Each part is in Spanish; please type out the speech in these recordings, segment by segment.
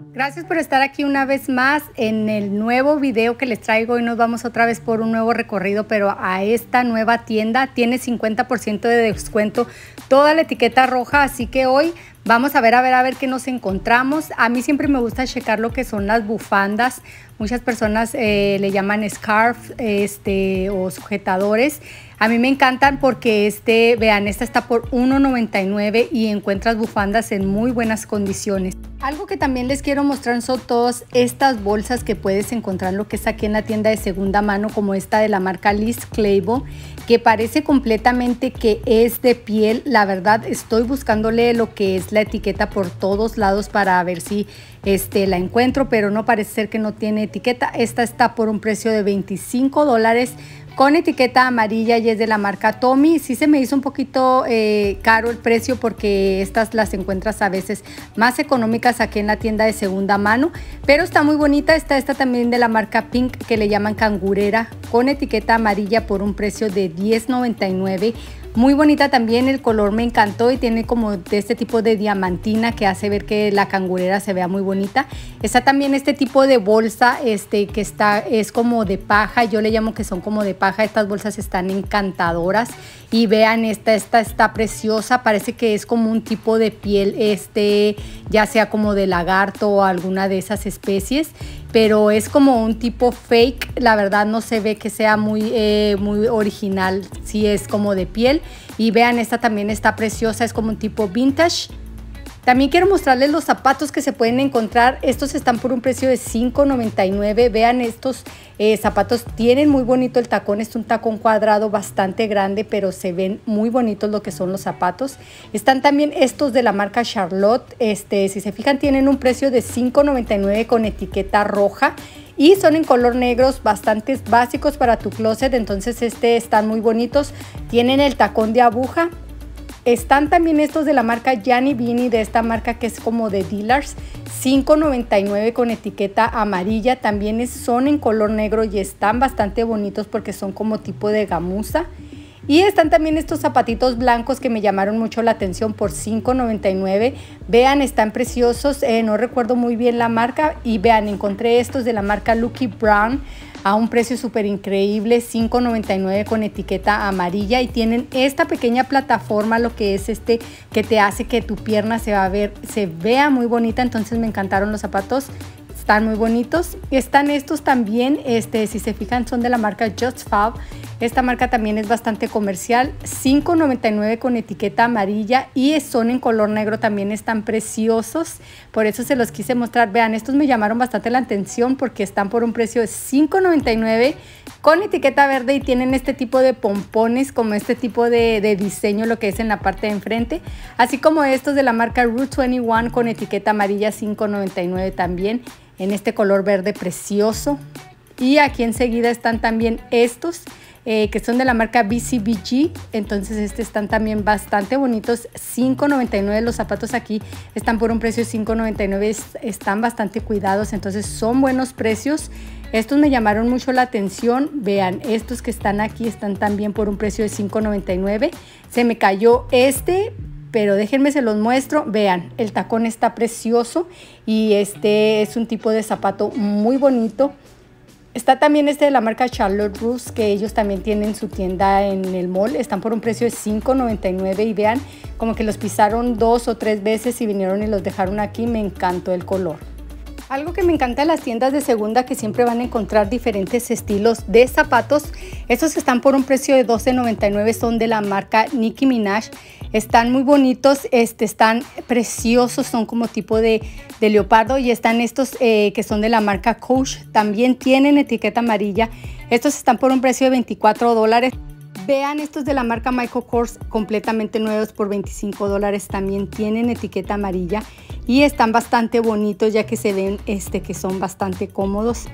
Gracias por estar aquí una vez más en el nuevo video que les traigo. Hoy nos vamos otra vez por un nuevo recorrido, pero a esta nueva tienda tiene 50% de descuento toda la etiqueta roja, así que hoy Vamos a ver, a ver, a ver qué nos encontramos. A mí siempre me gusta checar lo que son las bufandas. Muchas personas eh, le llaman scarf este, o sujetadores. A mí me encantan porque este, vean, esta está por $1.99 y encuentras bufandas en muy buenas condiciones. Algo que también les quiero mostrar son todas estas bolsas que puedes encontrar lo que es aquí en la tienda de segunda mano como esta de la marca Liz Claiborne que parece completamente que es de piel. La verdad estoy buscándole lo que es la etiqueta por todos lados para ver si este, la encuentro, pero no parece ser que no tiene etiqueta. Esta está por un precio de 25 dólares con etiqueta amarilla y es de la marca Tommy. Sí se me hizo un poquito eh, caro el precio porque estas las encuentras a veces más económicas aquí en la tienda de segunda mano, pero está muy bonita. Está esta también de la marca Pink que le llaman cangurera con etiqueta amarilla por un precio de $10.99 muy bonita también, el color me encantó y tiene como de este tipo de diamantina que hace ver que la cangurera se vea muy bonita. Está también este tipo de bolsa este, que está, es como de paja, yo le llamo que son como de paja, estas bolsas están encantadoras y vean esta, esta está preciosa, parece que es como un tipo de piel, este, ya sea como de lagarto o alguna de esas especies pero es como un tipo fake, la verdad no se ve que sea muy, eh, muy original, si es como de piel. Y vean, esta también está preciosa, es como un tipo vintage. También quiero mostrarles los zapatos que se pueden encontrar. Estos están por un precio de $5.99. Vean estos eh, zapatos. Tienen muy bonito el tacón. Es un tacón cuadrado bastante grande, pero se ven muy bonitos lo que son los zapatos. Están también estos de la marca Charlotte. Este, si se fijan, tienen un precio de $5.99 con etiqueta roja y son en color negros bastante básicos para tu closet entonces este están muy bonitos tienen el tacón de aguja están también estos de la marca Gianni Bini, de esta marca que es como de dealers, 5.99 con etiqueta amarilla. También son en color negro y están bastante bonitos porque son como tipo de gamuza. Y están también estos zapatitos blancos que me llamaron mucho la atención por 5.99. Vean, están preciosos. Eh, no recuerdo muy bien la marca. Y vean, encontré estos de la marca Lucky Brown a un precio súper increíble, $5.99 con etiqueta amarilla y tienen esta pequeña plataforma, lo que es este que te hace que tu pierna se va a ver, se vea muy bonita, entonces me encantaron los zapatos están muy bonitos. Están estos también, este, si se fijan, son de la marca Just Fab. Esta marca también es bastante comercial, $5.99 con etiqueta amarilla y son en color negro, también están preciosos. Por eso se los quise mostrar. Vean, estos me llamaron bastante la atención porque están por un precio de $5.99 con etiqueta verde y tienen este tipo de pompones, como este tipo de, diseño, lo que es en la parte de enfrente. Así como estos de la marca Root 21 con etiqueta amarilla, $5.99 también en este color verde precioso. Y aquí enseguida están también estos eh, que son de la marca BCBG. Entonces estos están también bastante bonitos. 5.99 los zapatos aquí están por un precio de 5.99. Están bastante cuidados. Entonces son buenos precios. Estos me llamaron mucho la atención. Vean, estos que están aquí están también por un precio de 5.99. Se me cayó este, pero déjenme se los muestro. Vean, el tacón está precioso y este es un tipo de zapato muy bonito. Está también este de la marca Charlotte Russe, que ellos también tienen su tienda en el mall. Están por un precio de $5.99 y vean como que los pisaron dos o tres veces y vinieron y los dejaron aquí. Me encantó el color. Algo que me encanta de las tiendas de segunda que siempre van a encontrar diferentes estilos de zapatos. Estos están por un precio de $12.99, son de la marca Nicki Minaj. Están muy bonitos, este, están preciosos, son como tipo de, leopardo y están estos eh, que son de la marca Coach. También tienen etiqueta amarilla. Estos están por un precio de 24 dólares. Vean estos de la marca Michael Kors completamente nuevos por 25 dólares. También tienen etiqueta amarilla y están bastante bonitos ya que se ven este, que son bastante cómodos.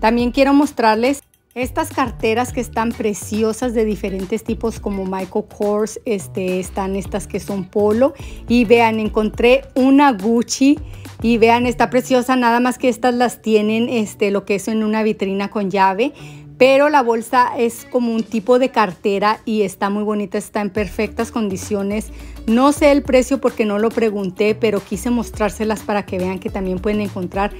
También quiero mostrarles estas carteras que están preciosas de diferentes tipos como Michael Kors, este, están estas que son polo y vean, encontré una Gucci y vean, está preciosa, nada más que estas las tienen este, lo que es en una vitrina con llave pero la bolsa es como un tipo de cartera y está muy bonita, está en perfectas condiciones. No sé el precio porque no lo pregunté, pero quise mostrárselas para que vean que también pueden encontrar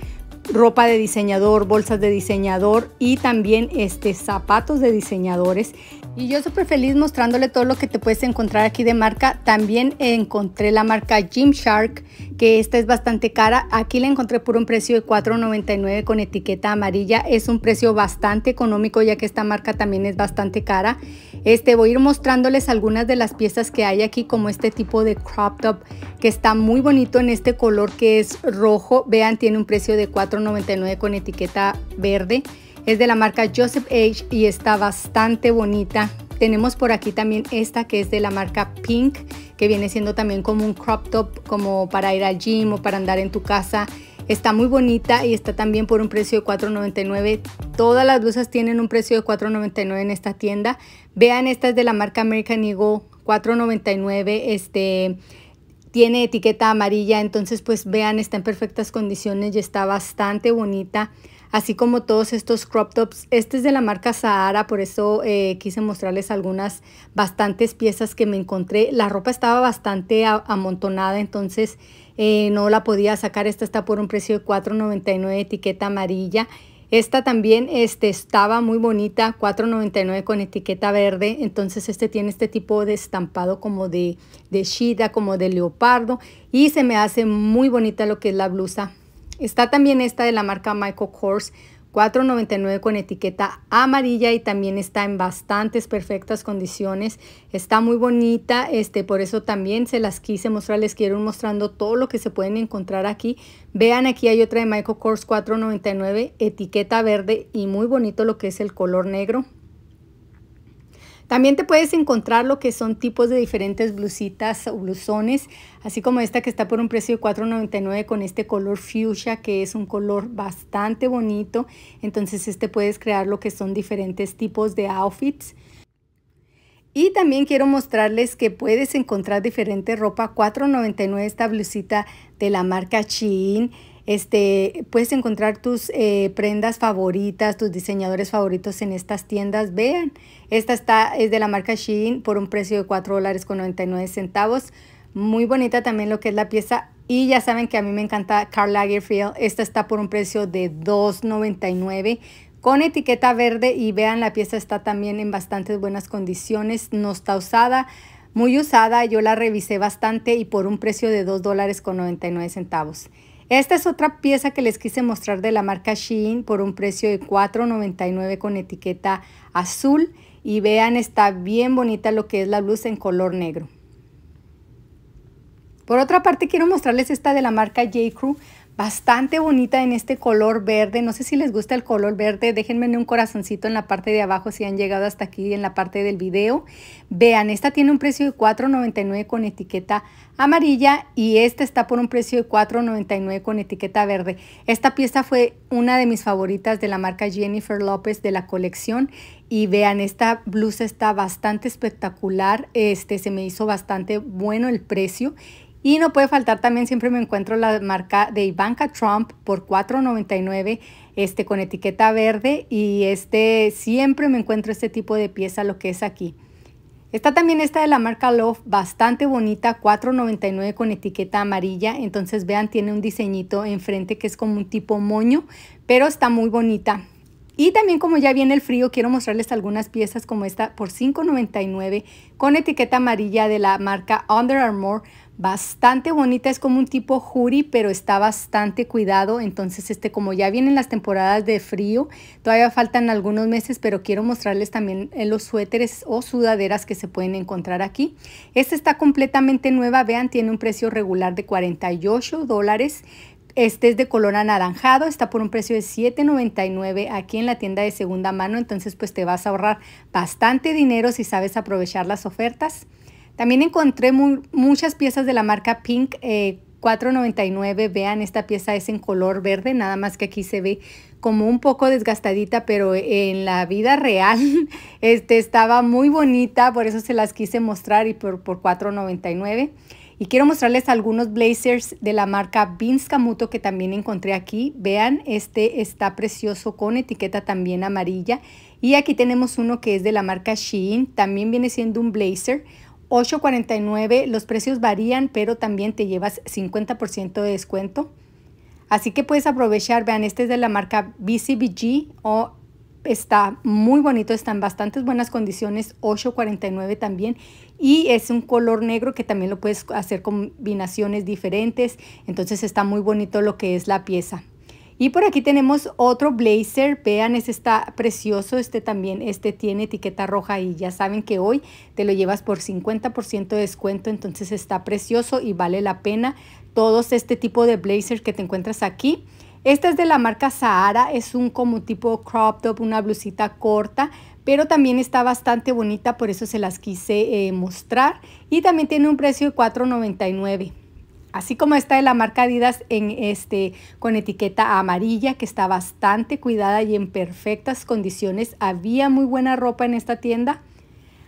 ropa de diseñador, bolsas de diseñador y también este, zapatos de diseñadores. Y yo súper feliz mostrándole todo lo que te puedes encontrar aquí de marca. También encontré la marca Gymshark, que esta es bastante cara. Aquí la encontré por un precio de $4.99 con etiqueta amarilla. Es un precio bastante económico ya que esta marca también es bastante cara. Este, voy a ir mostrándoles algunas de las piezas que hay aquí como este tipo de crop top que está muy bonito en este color que es rojo. Vean, tiene un precio de $4.99 con etiqueta verde. Es de la marca Joseph H y está bastante bonita. Tenemos por aquí también esta que es de la marca Pink, que viene siendo también como un crop top, como para ir al gym o para andar en tu casa. Está muy bonita y está también por un precio de $4.99. Todas las blusas tienen un precio de $4.99 en esta tienda. Vean, esta es de la marca American Eagle, $4.99. Este tiene etiqueta amarilla, entonces pues vean, está en perfectas condiciones y está bastante bonita así como todos estos crop tops. Este es de la marca Sahara, por eso eh, quise mostrarles algunas bastantes piezas que me encontré. La ropa estaba bastante amontonada, entonces eh, no la podía sacar. Esta está por un precio de $4.99, etiqueta amarilla. Esta también este, estaba muy bonita, $4.99 con etiqueta verde. Entonces este tiene este tipo de estampado como de, de shida, como de leopardo. Y se me hace muy bonita lo que es la blusa. Está también esta de la marca Michael Kors, 4.99 con etiqueta amarilla y también está en bastantes perfectas condiciones. Está muy bonita, este, por eso también se las quise mostrar. Les quiero ir mostrando todo lo que se pueden encontrar aquí. Vean, aquí hay otra de Michael Kors 4.99, etiqueta verde y muy bonito lo que es el color negro. También te puedes encontrar lo que son tipos de diferentes blusitas o blusones, así como esta que está por un precio de $4.99 con este color fuchsia, que es un color bastante bonito. Entonces este puedes crear lo que son diferentes tipos de outfits. Y también quiero mostrarles que puedes encontrar diferente ropa. $4.99 esta blusita de la marca Shein. Este, puedes encontrar tus eh, prendas favoritas, tus diseñadores favoritos en estas tiendas. Vean, esta está, es de la marca Shein por un precio de 4 dólares con 99 centavos. Muy bonita también lo que es la pieza. Y ya saben que a mí me encanta Karl Lagerfeld. Esta está por un precio de 2.99 con etiqueta verde. Y vean, la pieza está también en bastantes buenas condiciones. No está usada, muy usada. Yo la revisé bastante y por un precio de 2 dólares con 99 centavos. Esta es otra pieza que les quise mostrar de la marca Shein por un precio de $4.99 con etiqueta azul. Y vean, está bien bonita lo que es la blusa en color negro. Por otra parte, quiero mostrarles esta de la marca J. Bastante bonita en este color verde. No sé si les gusta el color verde. Déjenme un corazoncito en la parte de abajo si han llegado hasta aquí en la parte del video. Vean, esta tiene un precio de $4.99 con etiqueta amarilla y esta está por un precio de $4.99 con etiqueta verde. Esta pieza fue una de mis favoritas de la marca Jennifer López de la colección y vean, esta blusa está bastante espectacular. Este se me hizo bastante bueno el precio y no puede faltar también, siempre me encuentro la marca de Ivanka Trump por $4.99 este, con etiqueta verde. Y este siempre me encuentro este tipo de pieza, lo que es aquí. Está también esta de la marca Love, bastante bonita, $4.99 con etiqueta amarilla. Entonces vean, tiene un diseñito enfrente que es como un tipo moño, pero está muy bonita. Y también como ya viene el frío, quiero mostrarles algunas piezas como esta por $5.99 con etiqueta amarilla de la marca Under Armour bastante bonita, es como un tipo jury, pero está bastante cuidado, entonces este como ya vienen las temporadas de frío, todavía faltan algunos meses, pero quiero mostrarles también eh, los suéteres o sudaderas que se pueden encontrar aquí. Esta está completamente nueva, vean, tiene un precio regular de 48 dólares, este es de color anaranjado, está por un precio de $7.99 aquí en la tienda de segunda mano, entonces pues te vas a ahorrar bastante dinero si sabes aprovechar las ofertas. También encontré muchas piezas de la marca Pink, eh, 4.99. Vean, esta pieza es en color verde, nada más que aquí se ve como un poco desgastadita, pero en la vida real este, estaba muy bonita, por eso se las quise mostrar y por, por 4.99. Y quiero mostrarles algunos blazers de la marca Vince Camuto que también encontré aquí. Vean, este está precioso con etiqueta también amarilla. Y aquí tenemos uno que es de la marca Shein, también viene siendo un blazer 8.49. Los precios varían, pero también te llevas 50% de descuento. Así que puedes aprovechar, vean, este es de la marca BCBG o está muy bonito, está en bastantes buenas condiciones, 8.49 también y es un color negro que también lo puedes hacer combinaciones diferentes, entonces está muy bonito lo que es la pieza. Y por aquí tenemos otro blazer, vean, este está precioso, este también, este tiene etiqueta roja y ya saben que hoy te lo llevas por 50% de descuento, entonces está precioso y vale la pena todos este tipo de blazer que te encuentras aquí. Esta es de la marca Sahara, es un como tipo crop top, una blusita corta, pero también está bastante bonita, por eso se las quise eh, mostrar. Y también tiene un precio de $4.99. Así como esta de la marca Adidas en este, con etiqueta amarilla, que está bastante cuidada y en perfectas condiciones. Había muy buena ropa en esta tienda.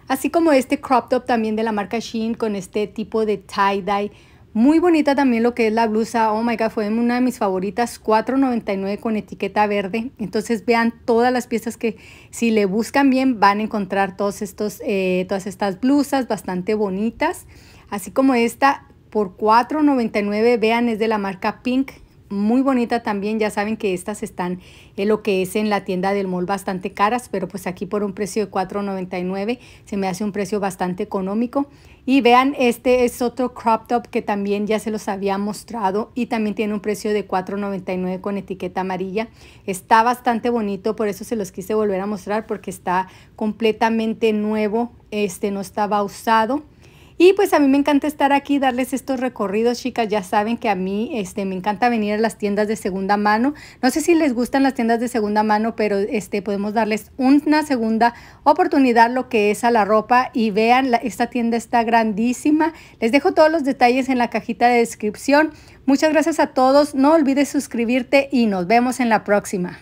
Así como este crop top también de la marca Shein con este tipo de tie-dye muy bonita también lo que es la blusa. Oh my God, fue una de mis favoritas. $4.99 con etiqueta verde. Entonces vean todas las piezas que si le buscan bien van a encontrar todos estos, eh, todas estas blusas bastante bonitas. Así como esta por $4.99. Vean, es de la marca Pink muy bonita también. Ya saben que estas están en lo que es en la tienda del mall bastante caras, pero pues aquí por un precio de $4.99 se me hace un precio bastante económico. Y vean, este es otro crop top que también ya se los había mostrado y también tiene un precio de $4.99 con etiqueta amarilla. Está bastante bonito, por eso se los quise volver a mostrar porque está completamente nuevo, este no estaba usado. Y pues a mí me encanta estar aquí, darles estos recorridos, chicas. Ya saben que a mí este, me encanta venir a las tiendas de segunda mano. No sé si les gustan las tiendas de segunda mano, pero este, podemos darles una segunda oportunidad lo que es a la ropa. Y vean, esta tienda está grandísima. Les dejo todos los detalles en la cajita de descripción. Muchas gracias a todos. No olvides suscribirte y nos vemos en la próxima.